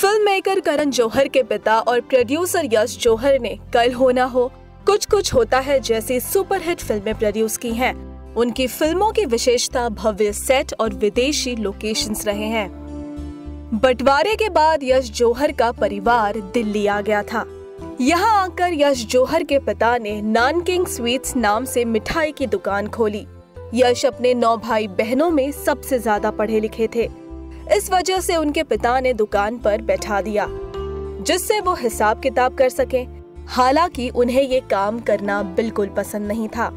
Film maker Karan Johar के पिता और प्रोड्यूसर यश जौहर ने कल होना हो कुछ कुछ होता है जैसी सुपरहिट फ़िल्में प्रोड्यूस की हैं। उनकी फ़िल्मों की विशेषता भव्य सेट और विदेशी लोकेशंस रहे हैं। बंटवारे के बाद यश जौहर का परिवार दिल्ली आ गया था। यहाँ आकर यश जौहर के पिता ने नान किंग स्वीट्स नाम से मिठाई की दुकान खोली। यश अपने नौ भाई बहनों में सबसे ज़्यादा पढ़े लिखे थे। इस वजह से उनके पिता ने दुकान पर बैठा दिया, जिससे वो हिसाब किताब कर सके। हालाँकि उन्हें ये काम करना बिल्कुल पसंद नहीं था।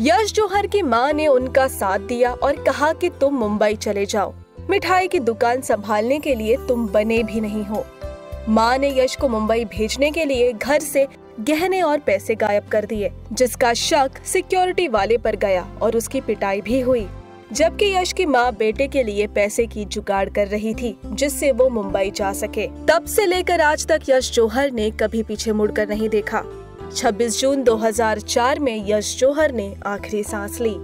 यश जौहर की माँ ने उनका साथ दिया और कहा कि तुम मुंबई चले जाओ। मिठाई की दुकान संभालने के लिए तुम बने भी नहीं हो। माँ ने यश को मुंबई भेजने के लिए घर से गहने और पैसे गायब कर दिए, जिसका शक सिक्योरिटी वाले पर गया और उसकी पिटाई भी हुई। जबकि यश की माँ बेटे के लिए पैसे की जुगाड़ कर रही थी, जिससे वो मुंबई जा सके। तब से लेकर आज तक यश जौहर ने कभी पीछे मुड़कर नहीं देखा। 26 जून 2004 में यश जौहर ने आखिरी सांस ली।